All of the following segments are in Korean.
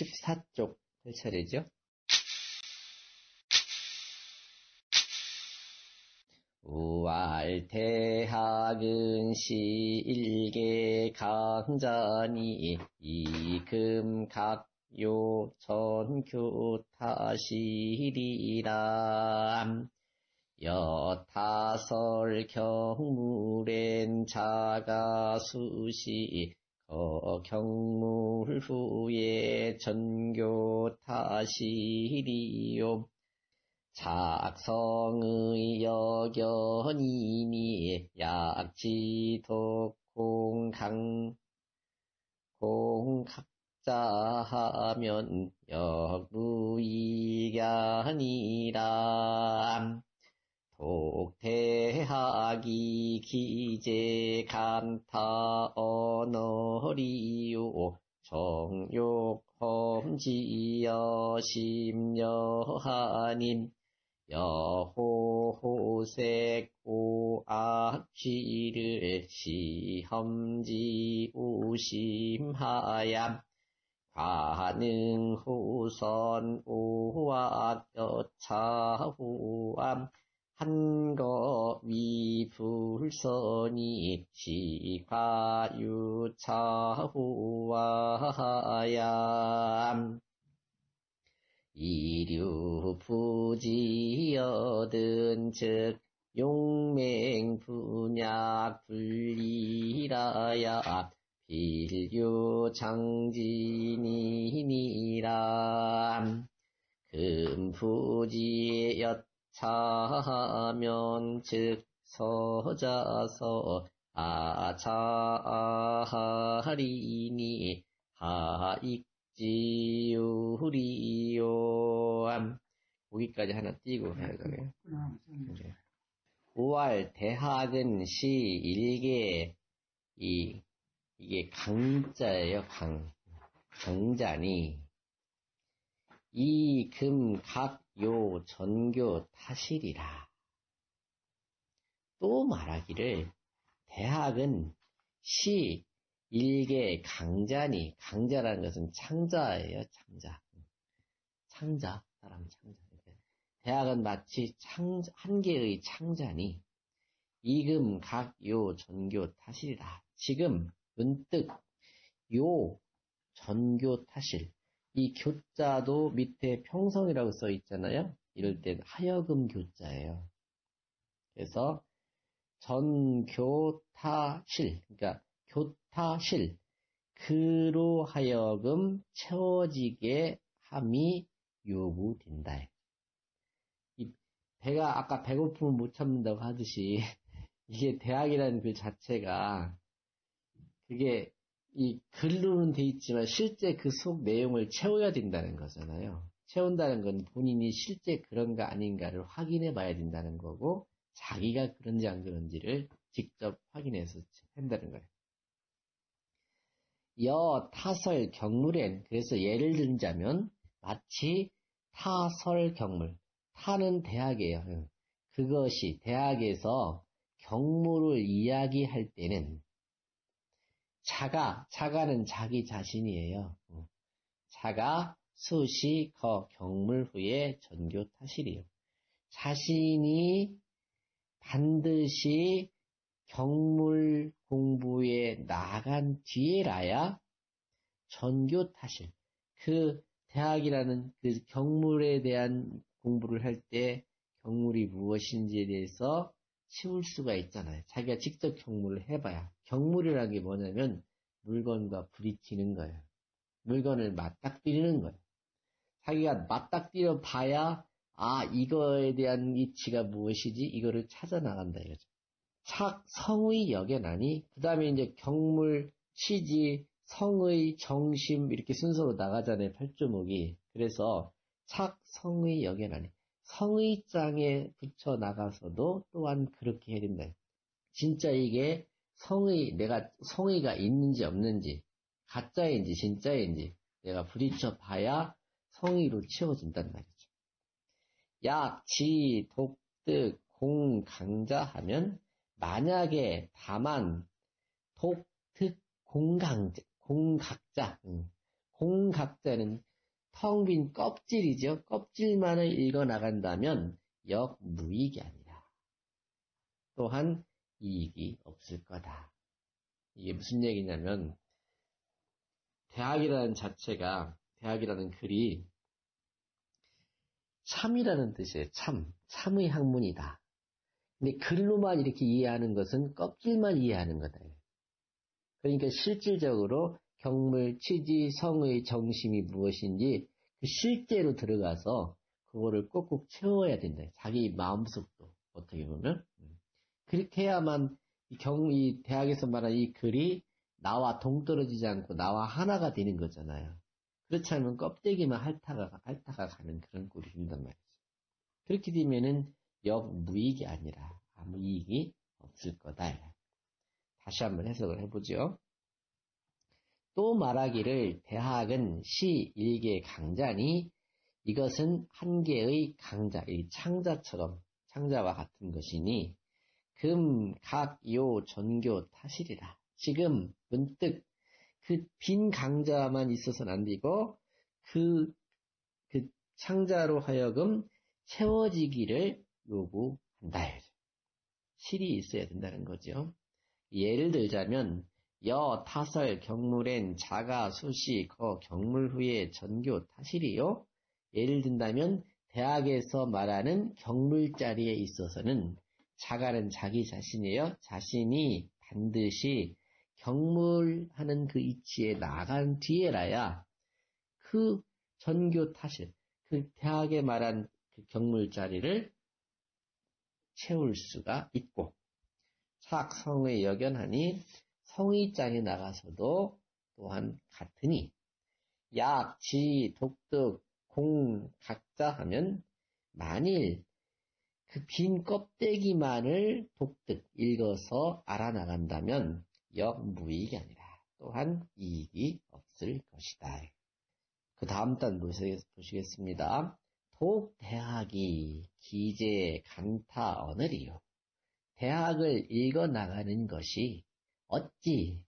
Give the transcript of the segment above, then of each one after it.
14쪽 할 차례죠. 우알대학은 시일계 강자니 이금각요 전교타시리라 여타설 경물엔 자가수시 거경물 후에 전교 타시리요. 작성의 여견이니 약지독 공강 공각자 하면 역무이견이라 독대하기 기재 감타 언어리요. 정욕 험지여 심여하님 여호호색 오악취를 시험지 우심하얌 관능호선 오악여차후암 한거 위 불선이 시과유차후와얌 이류부지여든 즉 용맹분약 분리라야 빌교장진이니라. 금부지였 차하면 즉 서자서 아차하리니 하익지유리요 거기까지 하나 띄고 해야 되네요. 5월 대학은 시 일개 이 이게 강자예요. 강. 강자니. 이 금 각 요 전교 타실이라. 또 말하기를 대학은 시 일개 강자니 강자라는 것은 창자예요. 창자. 창자 사람 창자. 대학은 마치 창, 한 개의 창자니 이금 각 요 전교 타실이라. 지금 문득 요 전교 타실 이 교자도 밑에 평성이라고 써 있잖아요. 이럴 땐 하여금 교자예요. 그래서 전교타실, 그러니까 교타실, 그로 하여금 채워지게 함이 요구된다. 이 배가 아까 배고픔을 못 참는다고 하듯이 이게 대학이라는 그 자체가 그게 이 글로는 돼 있지만 실제 그 속 내용을 채워야 된다는 거잖아요. 채운다는 건 본인이 실제 그런가 아닌가를 확인해 봐야 된다는 거고 자기가 그런지 안 그런지를 직접 확인해서 한다는 거예요. 여 타설 경물엔 그래서 예를 들자면 마치 타설 경물 타는 대학이에요. 그것이 대학에서 경물을 이야기할 때는 자가, 자가는 자기 자신이에요. 어. 자가 수시 거 경물 후에 전교 타실이요. 자신이 반드시 경물 공부에 나간 뒤에라야 전교 타실. 그 대학이라는 그 경물에 대한 공부를 할 때 경물이 무엇인지에 대해서 치울 수가 있잖아요. 자기가 직접 경물을 해봐야. 경물이라는 게 뭐냐면 물건과 부딪히는 거예요. 물건을 맞닥뜨리는 거예요. 자기가 맞닥뜨려 봐야 아 이거에 대한 이치가 무엇이지 이거를 찾아 나간다 이거죠. 착 성의 역에나니 그 다음에 이제 경물 취지 성의 정심 이렇게 순서로 나가잖아요. 팔조목이 그래서 착 성의 역에나니 성의장에 붙여 나가서도 또한 그렇게 해야 된다. 진짜 이게 성의, 내가 성의가 있는지 없는지, 가짜인지 진짜인지 내가 부딪혀 봐야 성의로 채워진단 말이죠. 약, 지, 독 득, 공, 강자 하면 만약에 다만 독, 득, 공강자, 공각자, 음, 공각자는 텅 빈 껍질이죠. 껍질만을 읽어 나간다면 역무익이 아니라 또한 이익이 없을 거다. 이게 무슨 얘기냐면 대학이라는 자체가 대학이라는 글이 참이라는 뜻이에요. 참. 참의 학문이다. 근데 글로만 이렇게 이해하는 것은 껍질만 이해하는 거다. 그러니까 실질적으로 경물, 취지, 성의 정심이 무엇인지 그 실제로 들어가서 그거를 꼭꼭 채워야 된다. 자기 마음속도 어떻게 보면 그렇게 해야만 이 경, 이 대학에서 말하는 이 글이 나와 동떨어지지 않고 나와 하나가 되는 거잖아요. 그렇지 않으면 껍데기만 핥다가, 핥다가 가는 그런 꼴이 된단 말이죠. 그렇게 되면은 역 무익이 아니라 아무 이익이 없을 거다. 다시 한번 해석을 해보죠. 또 말하기를 대학은 시 일개 강자니 이것은 한 개의 강자, 이 창자처럼 창자와 같은 것이니 금, 각, 요, 전교, 타실이라. 지금 문득 그 빈 강자만 있어서는 안 되고 그, 그 창자로 하여금 채워지기를 요구한다. 실이 있어야 된다는 거죠. 예를 들자면 여, 타설, 경물엔 자가, 수시, 거, 경물 후에 전교, 타실이요. 예를 든다면 대학에서 말하는 경물 자리에 있어서는 자가는 자기 자신이에요. 자신이 반드시 경물하는 그 이치에 나간 뒤에라야 그 전교 타실, 그 대학에 말한 그 경물 자리를 채울 수가 있고 착성의 여견하니 성의장에 나가서도 또한 같으니 약, 지, 독득, 공, 각자 하면 만일 그 빈 껍데기만을 독득 읽어서 알아나간다면 역무익이 아니라 또한 이익이 없을 것이다. 그 다음 단 보시겠습니다. 독 대학이 기재 간타 언어리요. 대학을 읽어 나가는 것이 어찌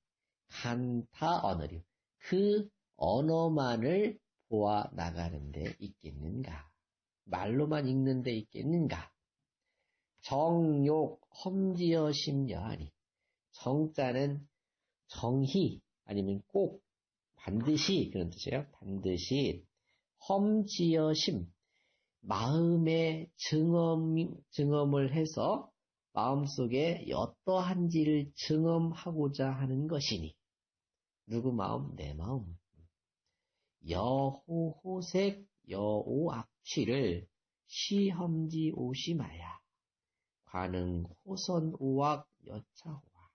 간타 언어리요. 그 언어만을 보아 나가는데 있겠는가? 말로만 읽는데 있겠는가? 정욕 험지어 심여하니 정자는 정희 아니면 꼭 반드시 그런 뜻이에요. 반드시 험지어 심 마음의 증엄 증엄을 해서 마음속에 어떠한지를 증엄하고자 하는 것이니. 누구 마음? 내 마음. 여호호색 여오악취를 시험지 오심하야. 관응 호선 오악 여차호와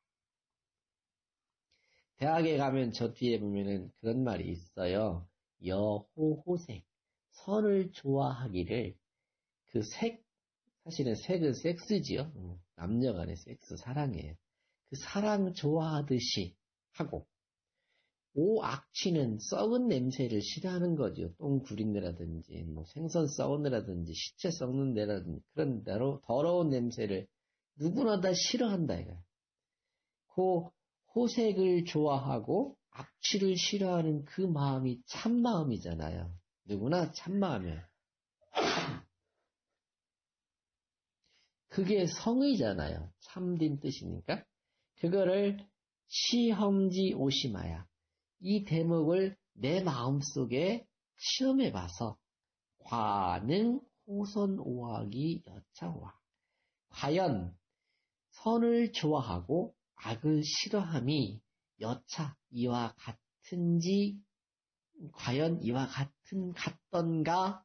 대학에 가면 저 뒤에 보면은 그런 말이 있어요. 여호호색 선을 좋아하기를. 그 색, 사실은 색은 섹스지요. 음, 남녀 간의 섹스, 사랑이에요. 그 사랑 좋아하듯이 하고, 오악취는 썩은 냄새를 싫어하는 거죠. 똥 구린 데라든지, 뭐 생선 썩은 데라든지, 시체 썩는 데라든지, 그런 대로 더러운 냄새를 누구나 다 싫어한다, 이거. 그 호색을 좋아하고 악취를 싫어하는 그 마음이 참 마음이잖아요. 누구나 참마음이에요. 그게 성의잖아요. 참된 뜻이니까. 그거를 시험지 오시마야. 이 대목을 내 마음속에 시험해 봐서 과능 호선 오하기 여차와 과연 선을 좋아하고 악을 싫어함이 여차 이와 같은지 과연 이와 같은 같던가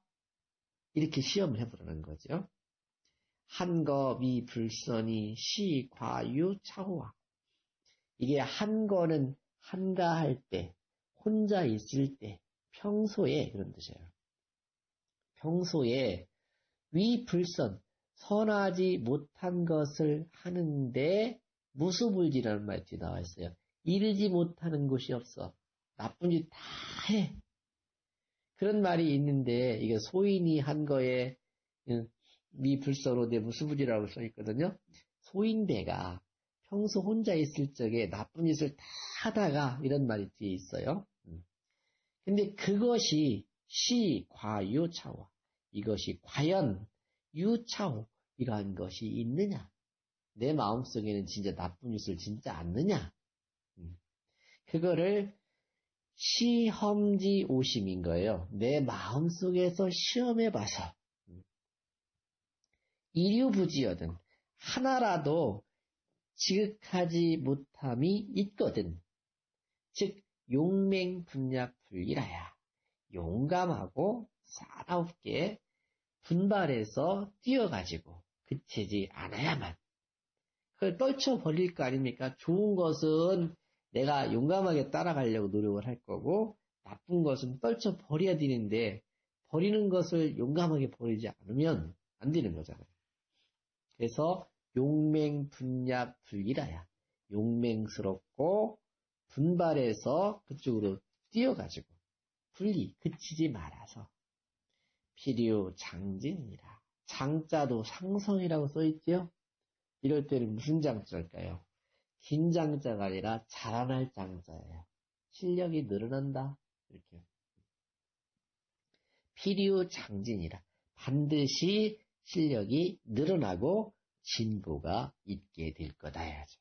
이렇게 시험을 해보라는 거죠. 한거미 불선이 시 과유 차호와 이게 한거는 한가할 때 혼자 있을 때 평소에 그런 뜻이에요. 평소에 위불선 선하지 못한 것을 하는데 무수불지라는 말이 나와 있어요. 이르지 못하는 곳이 없어. 나쁜 짓 다 해. 그런 말이 있는데 이게 소인이 한 거에 미불서로 내 무수부지라고 써 있거든요. 소인배가 평소 혼자 있을 적에 나쁜 짓을 다 하다가 이런 말이 뒤에 있어요. 음. 근데 그것이 시, 과, 유, 차와. 이것이 과연 유차호 이러한 것이 있느냐? 내 마음속에는 진짜 나쁜 짓을 진짜 않느냐? 음. 그거를 시험지 오심인 거예요. 내 마음속에서 시험해 봐서 음. 이류부지여든 하나라도 지극하지 못함이 있거든. 즉 용맹분약불이라야 용감하고 사나웁게 분발해서 뛰어가지고 그치지 않아야만 그걸 떨쳐버릴 거 아닙니까? 좋은 것은 내가 용감하게 따라가려고 노력을 할 거고 나쁜 것은 떨쳐 버려야 되는데 버리는 것을 용감하게 버리지 않으면 안 되는 거잖아요. 그래서 용맹분야 불이라야 용맹스럽고 분발해서 그쪽으로 뛰어가지고 분리 그치지 말아서 필요 장진이라 장자도 상성이라고 써있지요? 이럴 때는 무슨 장자일까요? 긴 장자가 아니라 자라날 장자예요. 실력이 늘어난다. 이렇게. 필요 장진이라 반드시 실력이 늘어나고 진보가 있게 될 거다야죠.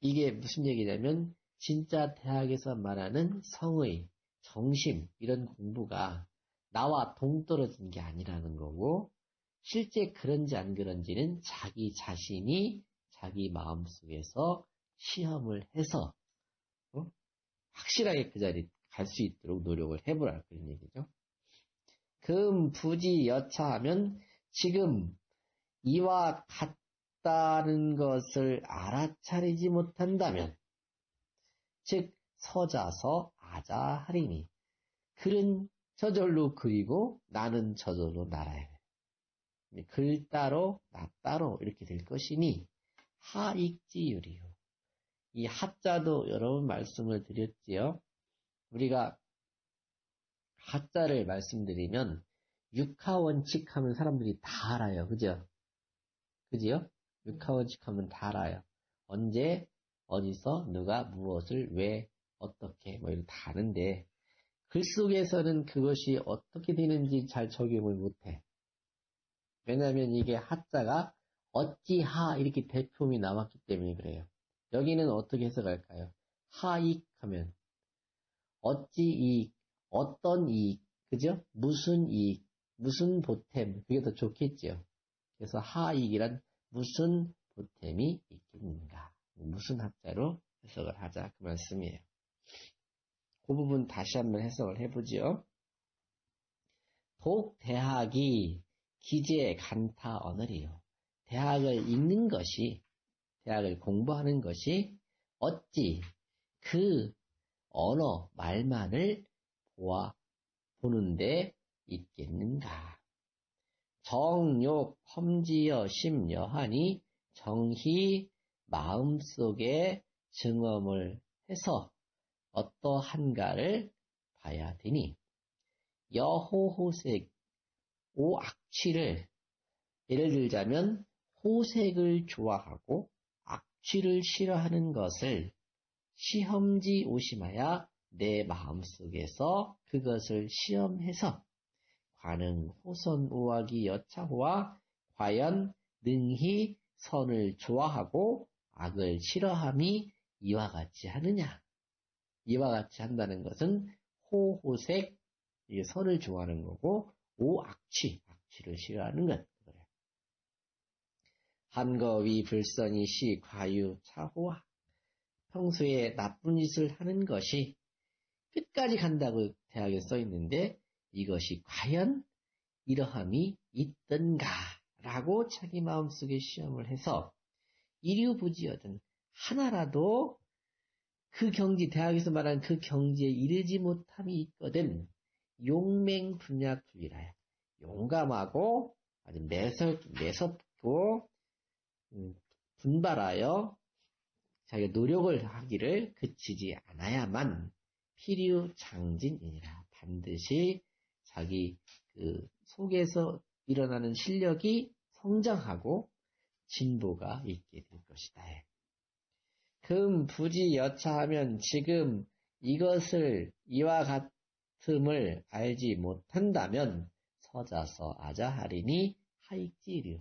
이게 무슨 얘기냐면 진짜 대학에서 말하는 성의, 정심 이런 공부가 나와 동떨어진 게 아니라는 거고 실제 그런지 안 그런지는 자기 자신이 자기 마음속에서 시험을 해서 어? 확실하게 그 자리 갈 수 있도록 노력을 해보라 그런 얘기죠. 금, 부지, 여차하면 지금 이와 같다는 것을 알아차리지 못한다면 즉 서자서 아자하리니 글은 저절로 그리고 나는 저절로 날아야 돼. 글 따로 나 따로 이렇게 될 것이니 하익지유리요. 이 하자도 여러 번 말씀을 드렸지요. 우리가 하자를 말씀드리면 육하원칙 하면 사람들이 다 알아요. 그죠? 그지요? 육하원칙 하면 다 알아요. 언제, 어디서, 누가, 무엇을, 왜, 어떻게, 뭐 이런 다 아는데, 글 속에서는 그것이 어떻게 되는지 잘 적용을 못해. 왜냐하면 이게 하자가 어찌하 이렇게 대표음이 나왔기 때문에 그래요. 여기는 어떻게 해석할까요? 하익 하면 어찌 이익, 어떤 이익, 그죠? 무슨 이익, 무슨 보탬, 그게 더 좋겠죠. 그래서 하익이란 무슨 보탬이 있겠는가. 무슨 합자로 해석을 하자 그 말씀이에요. 그 부분 다시 한번 해석을 해보지요. 독 대학이 기재 간타 언어리요. 대학을 읽는 것이 대학을 공부하는 것이 어찌 그 언어 말만을 보아 보는데 있겠는가? 정욕 험지여 심여하니 정희 마음속에 증언을 해서 어떠한가를 봐야 되니 여호호색 오악취를 예를 들자면 호색을 좋아하고 악취를 싫어하는 것을 시험지 오심하여 내 마음속에서 그것을 시험해서 관응 호선 우악이 여차호와 과연 능히 선을 좋아하고 악을 싫어함이 이와 같이 하느냐? 이와 같이 한다는 것은 호호색, 선을 좋아하는 거고, 오악취, 악취를 싫어하는 것. 한거위 불선이 시 과유 차호와 평소에 나쁜 짓을 하는 것이 끝까지 간다고 대학에 써 있는데 이것이 과연 이러함이 있던가 라고 자기 마음속에 시험을 해서 이류부지여든 하나라도 그 경지, 대학에서 말하는 그 경지에 이르지 못함이 있거든. 용맹 분야불이라야. 용감하고 아주 매섭, 매섭고 음, 분발하여 자기가 노력을 하기를 그치지 않아야만 필요 장진이니라. 반드시 자기 그 속에서 일어나는 실력이 성장하고 진보가 있게 될 것이다. 금, 부지, 여차하면 지금 이것을 이와 같음을 알지 못한다면 서자서 아자하리니 하익지류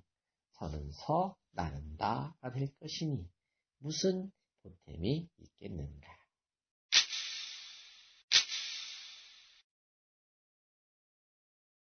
서는 서 나는다 가 될 것이니 무슨 보탬이 있겠는가.